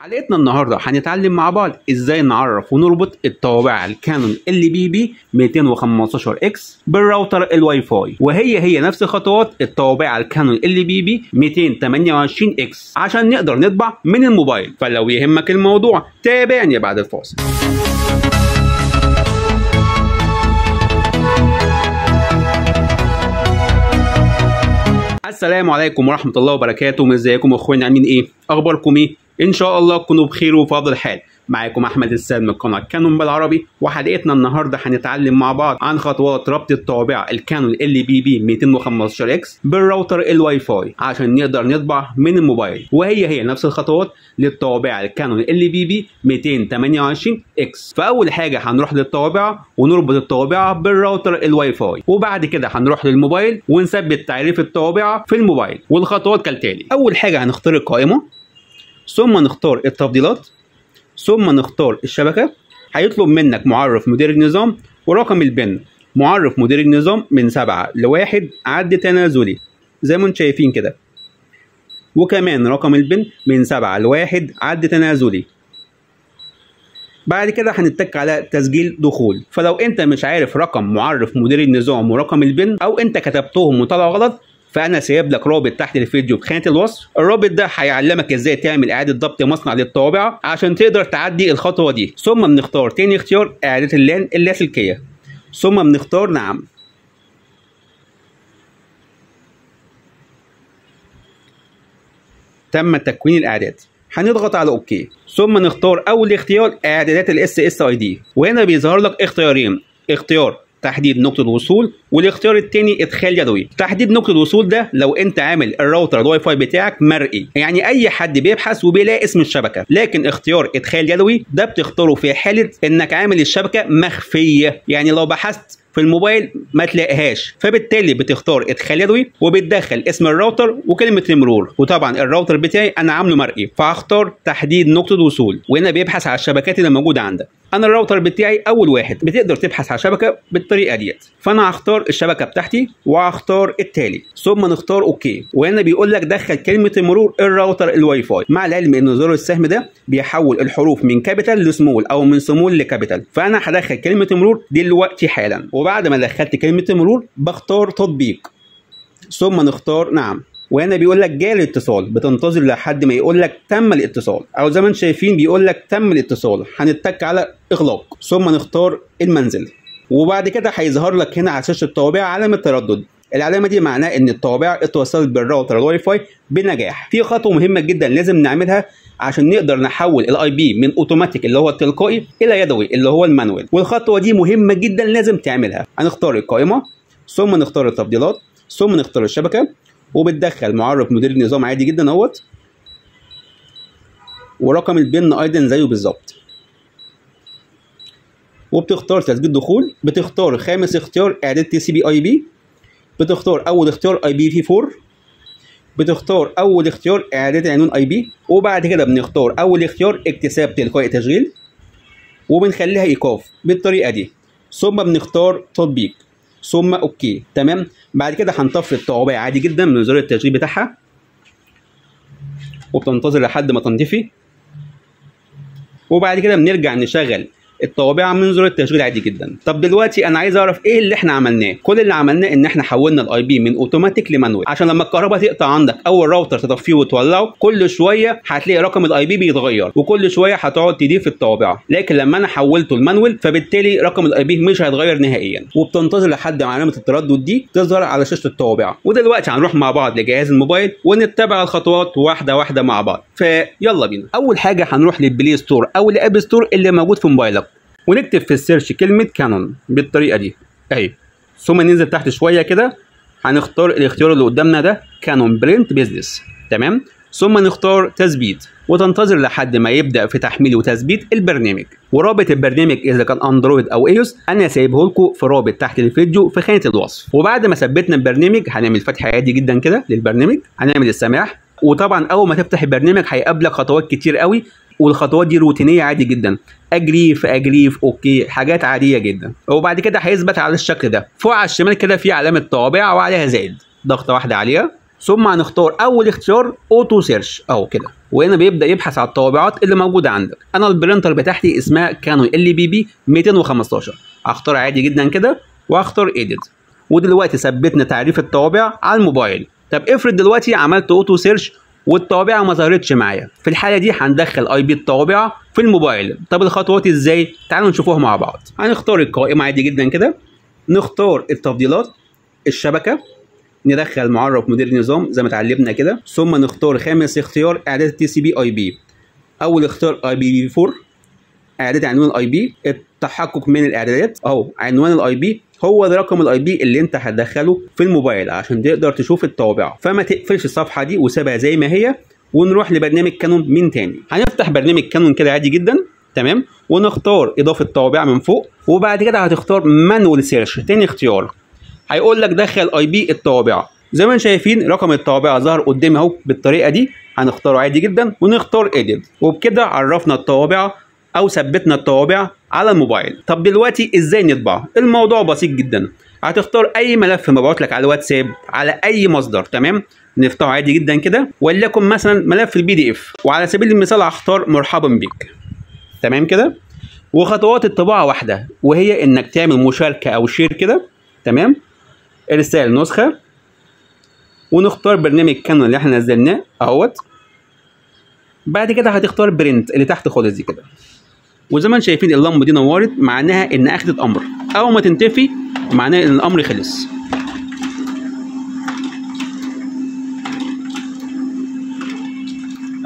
حلقتنا النهارده هنتعلم مع بعض إزاي نعرف ونربط الطابعة ال Canon LBP 215 X بال router ال Wi-Fi. وهي هي نفس خطوات الطابعة ال Canon LBP 228 X عشان نقدر نطبع من الموبايل. فلو يهمك الموضوع تابعني بعد الفاصل. السلام عليكم ورحمة الله وبركاته. ازيكم إخواني عاملين إيه؟ أخباركم إيه؟ إن شاء الله تكونوا بخير وفي افضل حال. معاكم أحمد السيد من قناة Canon بالعربي وحلقتنا النهارده هنتعلم مع بعض عن خطوات ربط الطابعة ال Canon LBP 215 X بال router ال Wi-Fi عشان نقدر نطبع من الموبايل. وهي هي نفس الخطوات للطابعة ال Canon LBP 228 X. فأول حاجة هنروح للطابعة ونربط الطابعة بال router ال Wi-Fi. وبعد كده هنروح للموبايل ونثبت تعريف الطابعة في الموبايل والخطوات كالتالي. أول حاجة هنختار القائمه ثم نختار التفضيلات ثم نختار الشبكة هيطلب منك معرف مدير النظام ورقم البن. معرف مدير النظام من سبعة لواحد عد تنازلي زي ما أنتم شايفين كده. وكمان رقم البن من سبعة لواحد عد تنازلي. بعد كده هنتك على تسجيل دخول. فلو انت مش عارف رقم معرف مدير النظام ورقم البن أو انت كتبتهم وطلعوا غلط فأنا سايب لك رابط تحت الفيديو في خانة الوصف. الرابط ده هيعلمك إزاي تعمل إعادة ضبط مصنع للطابعة عشان تقدر تعدي الخطوة دي. ثم بنختار تاني اختيار إعداد ال LAN اللاسلكية. ثم بنختار نعم. تم تكوين الإعداد. هنضغط على OK. ثم نختار أول اختيار إعدادات ال SSID وهنا بيظهر لك اختيارين. اختيار تحديد نقطة الوصول والاختيار الثاني إدخال يدوي. تحديد نقطة الوصول ده لو أنت عامل ال router ال Wi-Fi بتاعك مرئي. يعني أي حد بيبحث وبيلاقي اسم الشبكة. لكن اختيار إدخال يدوي ده بتختاره في حالة إنك عامل الشبكة مخفية. يعني لو بحثت في الموبايل ما تلاقيهاش فبالتالي بتختار ادخال يدوي وبتدخل اسم الراوتر وكلمة المرور. وطبعا الراوتر بتاعي أنا عامله مرئي فهختار تحديد نقطة وصول. وهنا بيبحث على الشبكات اللي موجودة عندك. أنا الراوتر بتاعي أول واحد بتقدر تبحث على شبكه بالطريقة ديت. فأنا هختار الشبكة بتاعتي وهختار التالي. ثم نختار OK. وهنا بيقول لك دخل كلمة المرور ال router ال Wi-Fi مع العلم إن زر السهم ده بيحول الحروف من capital ل small أو من small ل capital فأنا هدخل كلمة المرور دلوقتي حالا. وبعد ما دخلت كلمة المرور بختار تطبيق. ثم نختار نعم. وهنا بيقول لك جاري الاتصال. بتنتظر لحد ما يقول لك تم الاتصال. أهو زي ما أنتم شايفين بيقول لك تم الاتصال. هنتك على إغلاق. ثم نختار المنزل. وبعد كده هيظهر لك هنا على شاشة الطابعة علامة تردد. العلامة دي معناه إن الطابعة اتوصلت بال router ال Wi-Fi بنجاح. في خطوة مهمة جدا لازم نعملها. عشان نقدر نحول ال IP من اوتوماتيك اللي هو التلقائي إلى يدوي اللي هو ال manual. والخطوة دي مهمة جدا لازم تعملها. هنختار القائمة ثم نختار التفضيلات ثم نختار الشبكة وبتدخل معرف مدير النظام عادي جدا أهوت. ورقم ال PIN أيضا زيه بالظبط. وبتختار تسجيل دخول بتختار خامس اختيار إعداد تي سي بي اي بي بتختار أول اختيار IPv4 بتختار أول اختيار اعداد عنوان IP وبعد كده بنختار أول اختيار اكتساب تلقائي تشغيل وبنخليها إيقاف بالطريقة دي. ثم بنختار تطبيق. ثم OK تمام؟ بعد كده هنطفي الطابعة عادي جدا من زر التشغيل بتاعها وبتنتظر لحد ما تنطفي. وبعد كده بنرجع نشغل الطابعة من زر التشغيل عادي جدا. طب دلوقتي أنا عايز أعرف إيه اللي إحنا عملناه؟ كل اللي عملناه إن إحنا حولنا ال IP من automatic ل manual عشان لما الكهرباء تقطع عندك أو الراوتر تطفيه وتولعه كل شوية هتلاقي رقم ال IP بيتغير وكل شوية هتقعد تضيف الطابعة. لكن لما أنا حولته ل manual فبالتالي رقم ال IP مش هيتغير نهائيا. وبتنتظر لحد ما علامة التردد دي تظهر على شاشة الطابعة. ودلوقتي هنروح مع بعض لجهاز الموبايل ونتبع الخطوات واحدة واحدة مع بعض. فيلا بينا. أول حاجة هنروح لل Play Store أو ال App Store اللي موجود في موبايلك. ونكتب في ال search كلمة Canon بالطريقة دي. أهي. ثم ننزل تحت شوية كده هنختار الاختيار اللي قدامنا ده Canon Print Business تمام؟ ثم نختار تثبيت. وتنتظر لحد ما يبدأ في تحميل وتثبيت البرنامج. ورابط البرنامج إذا كان Android أو iOS أنا سايبه لكم في رابط تحت الفيديو في خانة الوصف. وبعد ما ثبتنا البرنامج هنعمل فتح عادي جدا كده للبرنامج. هنعمل السماح. وطبعا أول ما تفتح البرنامج هيقابلك خطوات كتير قوي. والخطوات دي روتينية عادي جدا. Agree Agree OK حاجات عادية جدا. وبعد كده هيثبت على الشكل ده. فوق على الشمال كده في علامة طابعة وعليها زائد. ضغطة واحدة عليها ثم هنختار أول اختيار auto search أهو كده. وهنا بيبدأ يبحث على الطابعات اللي موجودة عندك. أنا ال printer بتاعتي اسمها Canon LBP 215 هختار عادي جدا كده واختار Edit ودلوقتي ثبتنا تعريف الطابعة على الموبايل. طب افرض دلوقتي عملت auto search والطابعة ما ظهرتش معايا. في الحالة دي هندخل IP الطابعة في الموبايل. طب الخطوات إزاي؟ تعالوا نشوفوها مع بعض. هنختار القائمة عادي جدا كده. نختار التفضيلات الشبكة ندخل معرف مدير نظام زي ما اتعلمنا كده. ثم نختار خامس اختيار إعداد ال TCP/IP أول اختيار IPv4 اعداد عنوان ال IP التحقق من الإعدادات اهو عنوان ال IP هو ده رقم ال IP اللي أنت هتدخله في الموبايل عشان تقدر تشوف الطابعة. فما تقفلش الصفحة دي وسيبها زي ما هي ونروح لبرنامج Canon من تاني. هنفتح برنامج Canon كده عادي جدا تمام؟ ونختار إضافة طابعة من فوق وبعد كده هتختار manual search تاني اختيار. هيقول لك دخل IP الطابعة. زي ما شايفين رقم الطابعة ظهر قدامي أهو بالطريقة دي. هنختاره عادي جدا ونختار Edit وبكده عرفنا الطابعة أو ثبتنا الطابعة على الموبايل. طب دلوقتي إزاي نطبع الموضوع بسيط جدا. هتختار أي ملف مبعوت لك على الواتساب على أي مصدر تمام؟ نفتحه عادي جدا كده. وليكن مثلا ملف ال PDF وعلى سبيل المثال هختار مرحبا بك تمام كده؟ وخطوات الطباعة واحدة وهي إنك تعمل مشاركة أو share كده تمام؟ إرسال نسخة. ونختار برنامج Canon اللي إحنا نزلناه أهوت. بعد كده هتختار print اللي تحت خالص دي كده. وزي ما أنتم شايفين اللمبه دي نورت معناها إن اخدت أمر. اول ما تنتفي معناها إن الأمر خلص.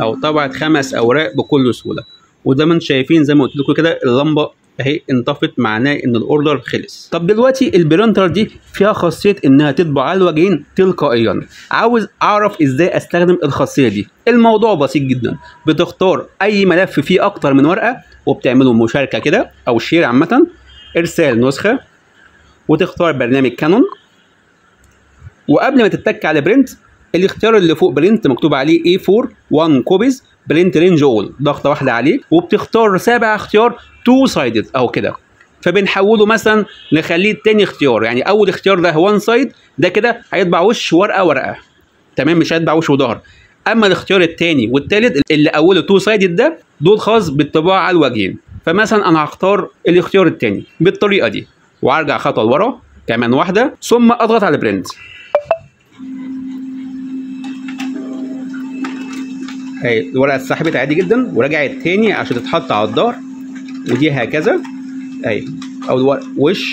أو طبعت خمس أوراق بكل سهولة. وزي ما أنتم شايفين زي ما قلت لكم كده اللمبة اهي انطفت معناه إن الأوردر خلص. طب دلوقتي البرينتر دي فيها خاصية إنها تطبع على الوجهين تلقائيا. عاوز أعرف إزاي أستخدم الخاصية دي؟ الموضوع بسيط جدا. بتختار أي ملف فيه أكتر من ورقة وبتعمله مشاركة كده أو share عامة. إرسال نسخة. وتختار برنامج Canon وقبل ما تتك على print الاختيار اللي فوق print مكتوب عليه A4 1 copies print range أول ضغطة واحدة عليه وبتختار سابع اختيار two sided أو كده. فبنحوله مثلا نخليه تاني اختيار يعني أول اختيار ده one side ده كده هيطبع وش ورقة ورقة. تمام؟ مش هيطبع وش وظهر. أما الاختيار التاني والتالت اللي أوله two sided ده دول خاص بالطباعه على الوجهين. فمثلا أنا هختار الاختيار التاني بالطريقة دي. وأرجع خطوة لورا كمان واحدة ثم أضغط على print الورقة اتسحبت عادي جدا ورجعت تاني عشان تتحط على الظهر ودي هكذا أهي أو وش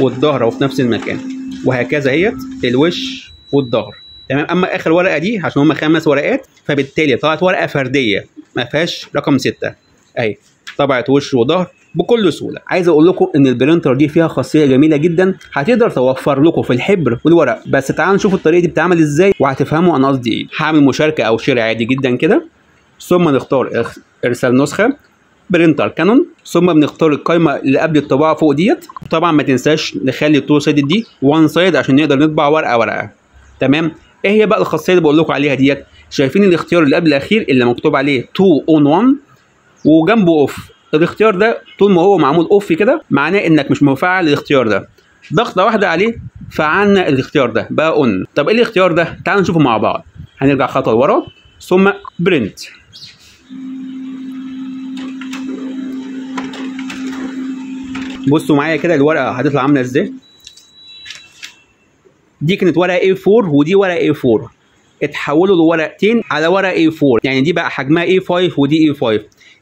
والظهر أهو في نفس المكان وهكذا اهيت الوش والظهر تمام؟ أما آخر ورقة دي عشان هم خمس ورقات فبالتالي طلعت ورقة فردية ما فيهاش رقم ستة أهي طبعت وش وظهر بكل سهولة. عايز أقول لكم إن ال printer دي فيها خاصية جميلة جدا. هتقدر توفر لكم في الحبر والورق. بس تعالوا نشوف الطريقة دي بتتعمل إزاي وهتفهموا أنا قصدي إيه. هعمل مشاركة أو share عادي جدا كده. ثم نختار إرسال نسخة. printer Canon. ثم بنختار القائمه اللي قبل الطباعة فوق ديت. طبعا ما تنساش نخلي ال two side دي one side عشان نقدر نطبع ورقة ورقة. تمام؟ إيه هي بقى الخاصية اللي بقول لكم عليها ديت؟ شايفين الاختيار اللي قبل الأخير اللي مكتوب عليه 2 on 1 وجنبه off الاختيار ده طول ما هو معمول off كده معناه إنك مش مفعل الاختيار ده. ضغطه واحدة عليه فعلنا الاختيار ده بقى on طب إيه الاختيار ده؟ تعالوا نشوفه مع بعض. هنرجع خطوة لورا ثم print بصوا معايا كده الورقة هتطلع عاملة إزاي؟ دي كانت ورقة A4 ودي ورقة A4 اتحولوا لورقتين على ورقة A4 يعني دي بقى حجمها A5 ودي A5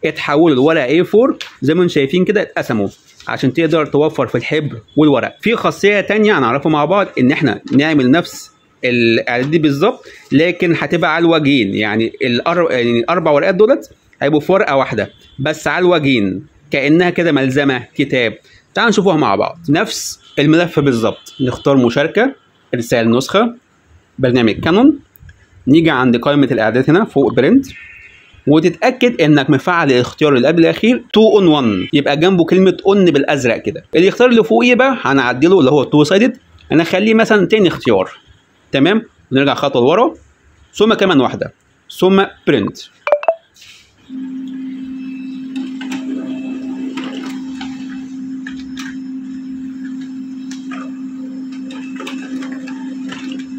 اتحولوا لورقه A4 زي ما أنتم شايفين كده اتقسموا عشان تقدر توفر في الحبر والورق. في خاصية تانية هنعرفها مع بعض إن إحنا نعمل نفس الإعداد دي بالظبط لكن هتبقى على الوجهين. يعني. يعني الأربع ورقات دولت هيبقوا في ورقة واحدة بس على الوجهين كأنها كده ملزمة كتاب. تعالوا نشوفوها مع بعض. نفس الملف بالظبط. نختار مشاركة ارسال نسخة برنامج Canon. نيجي عند قائمة الاعداد هنا فوق print. وتتأكد إنك مفعل الاختيار اللي قبل الأخير 2 on 1 يبقى جنبه كلمة on بالأزرق كده. الاختيار اللي فوقيه بقى هنعدله اللي هو 2 sided أنا اخليه مثلا تاني اختيار. تمام؟ ونرجع خطوة لورا. ثم كمان واحدة. ثم print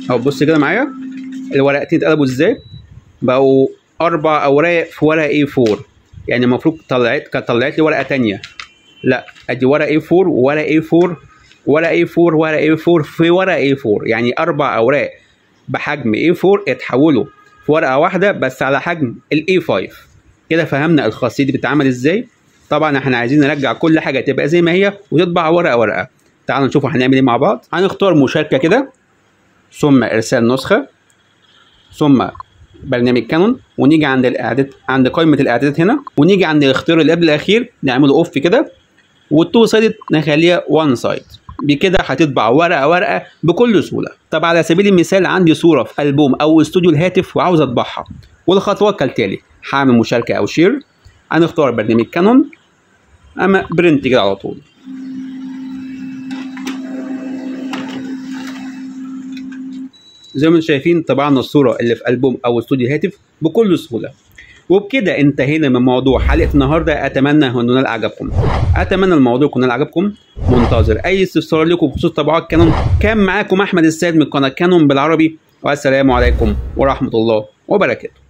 أهو بص كده معايا. الورقتين اتقلبوا إزاي؟ بقوا أربع أوراق في ورقة A4 يعني المفروض طلعت كانت طلعت لي ورقة تانية. لا أدي ورقة A4 وورقه A4 ورقة A4 ورقة A4 في ورقة A4 يعني أربع أوراق بحجم A4 اتحولوا في ورقة واحدة بس على حجم ال A5 كده فهمنا الخاصية دي بتتعمل إزاي؟ طبعا إحنا عايزين نرجع كل حاجة تبقى زي ما هي وتطبع ورقة ورقة. تعالوا نشوف هنعمل إيه مع بعض. هنختار مشاركة كده ثم إرسال نسخة ثم برنامج Canon ونيجي عند الإعداد عند قائمة الإعدادات هنا ونيجي عند الاختيار اللي قبل الأخير نعمله off كده وال two side نخليها one side بكده هتطبع ورقة ورقة بكل سهولة. طب على سبيل المثال عندي صورة في ألبوم أو استوديو الهاتف وعاوز أطبعها. والخطوات كالتالي هعمل مشاركة أو share هنختار برنامج Canon أما برنت كده على طول. زي ما أنتم شايفين طبعنا الصورة اللي في ألبوم أو استوديو هاتف بكل سهولة. وبكده انتهينا من موضوع حلقة النهارده. أتمنى انه نال عجبكم أتمنى الموضوع يكون نال عجبكم منتظر. أي استفسار لكم بخصوص طبعات كانون كان معاكم أحمد السيد من قناة كانون بالعربي. والسلام عليكم ورحمة الله وبركاته.